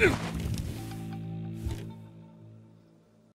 Ugh!